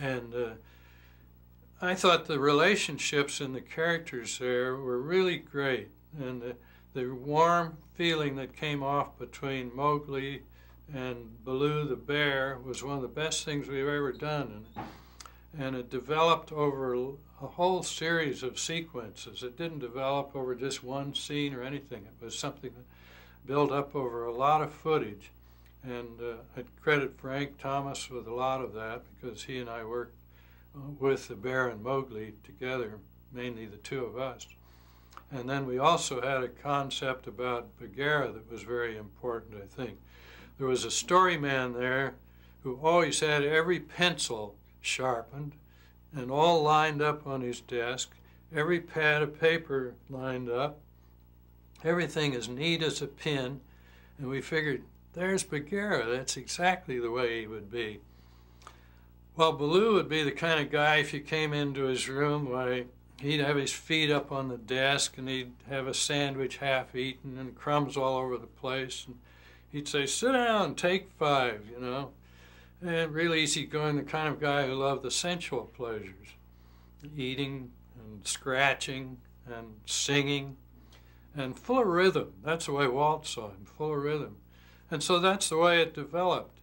And uh, I thought the relationships and the characters there were really great. And the, the warm feeling that came off between Mowgli and Baloo the bear was one of the best things we've ever done. And, and it developed over a whole series of sequences. It didn't develop over just one scene or anything. It was something that built up over a lot of footage. And uh, I credit Frank Thomas with a lot of that because he and I worked uh, with the bear and Mowgli together, mainly the two of us. And then we also had a concept about Bagheera that was very important, I think. There was a story man there who always had every pencil sharpened and all lined up on his desk, every pad of paper lined up, everything as neat as a pin. And we figured, there's Bagheera, that's exactly the way he would be. Well, Baloo would be the kind of guy, if you came into his room, why, he'd have his feet up on the desk and he'd have a sandwich half eaten and crumbs all over the place. And he'd say, sit down, take five, you know. And real easygoing, the kind of guy who loved the sensual pleasures, eating and scratching and singing and full of rhythm. That's the way Walt saw him, full of rhythm. And so that's the way it developed.